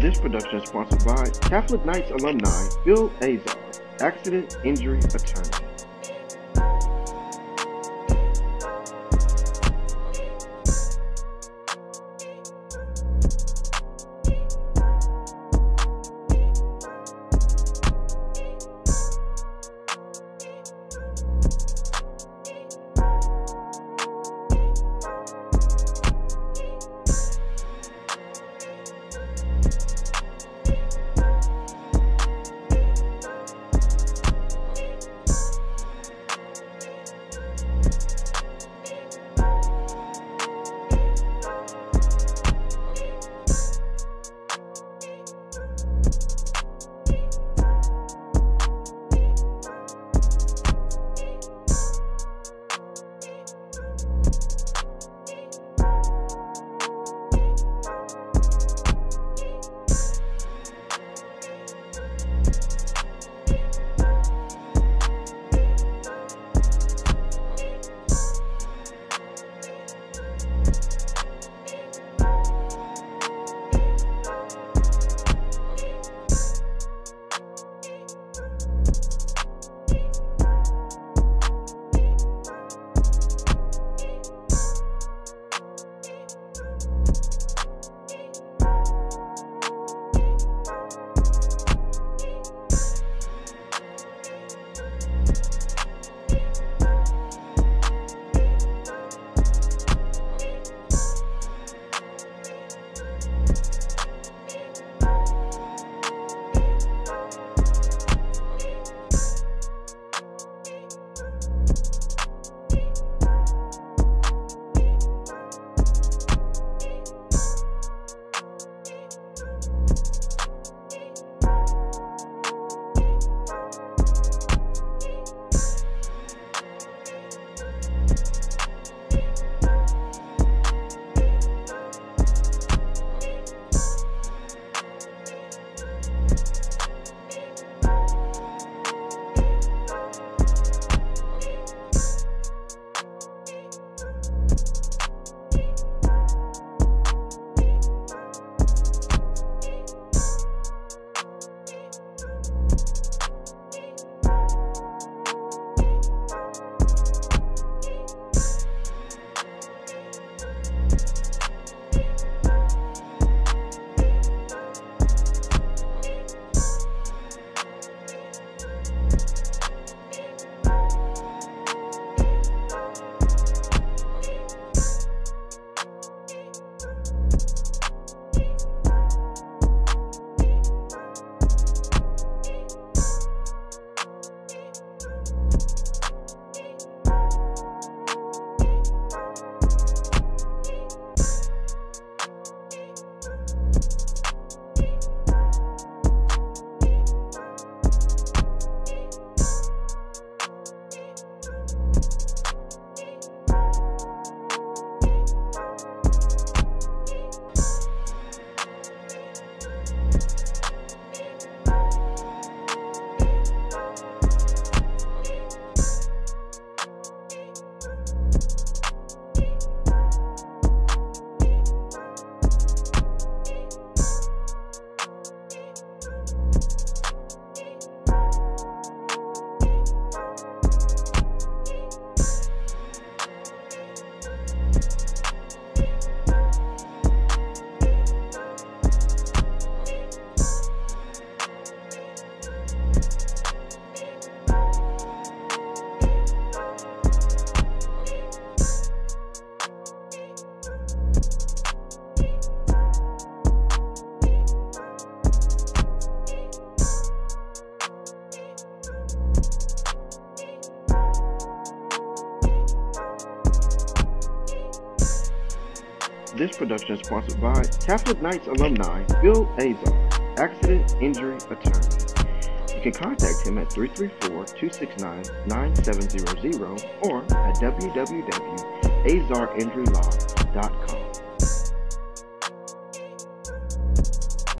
This production is sponsored by Catholic Knights alumni Bill Azar, accident injury attorney. This production is sponsored by Catholic Knights alumni Bill Azar, accident injury attorney. You can contact him at 334-269-9700 or at www.azarinjurylaw.com.